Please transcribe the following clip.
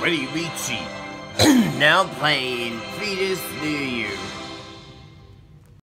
Ready Ricci. now playing Fetus Near You.